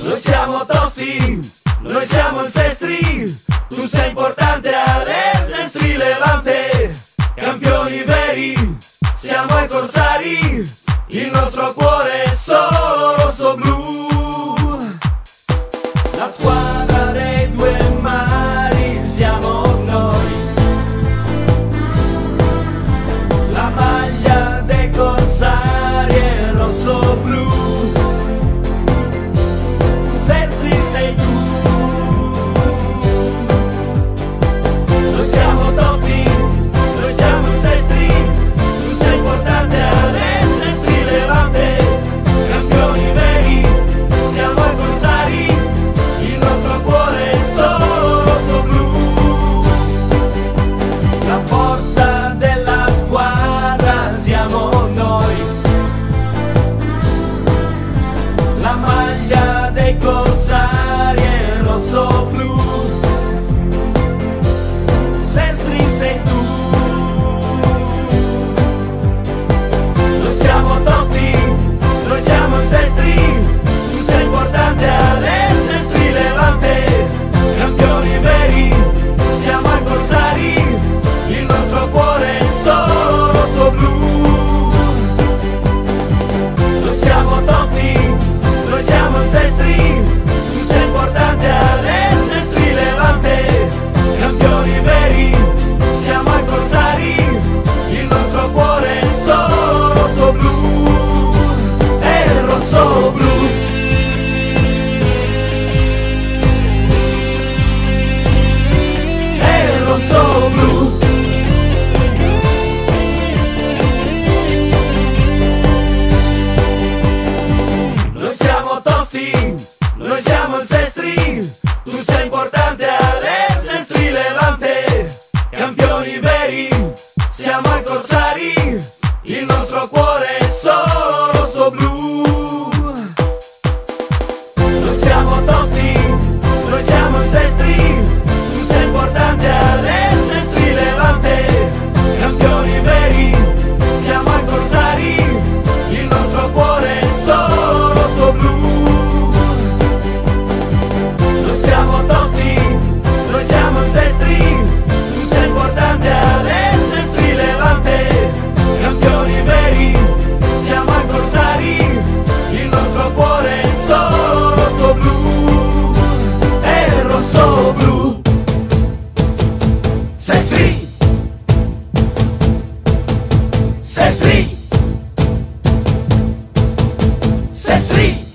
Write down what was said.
Noi siamo tosti, noi siamo il sestri, tu sei importante all'essestri levante, campioni veri, siamo i corsari, il nostro cuore. both sides. rosso, rosso blu, è rosso blu. Sei free, sei free, sei free.